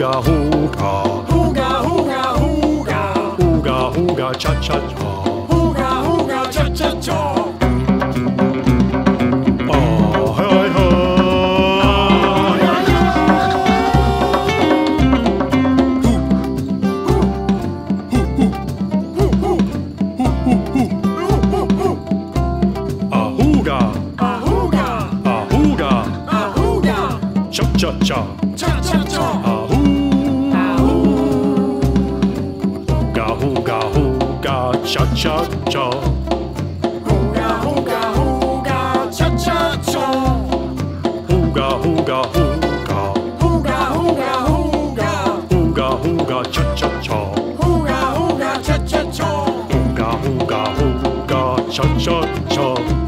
Huga, huga, huga, huga, huga Ooga hooga cha cha cha. huga, huga cha cha cha. Oh, hey, hey. cha cha cha. Cha cha cha. hooga hooga cha cha cha. Hooga hooga hooga cha cha cha. Hooga hooga hooga. Hooga hooga hooga. Hooga hooga cha cha cha. Hooga hooga cha cha cha. Hooga hooga hooga cha cha cha.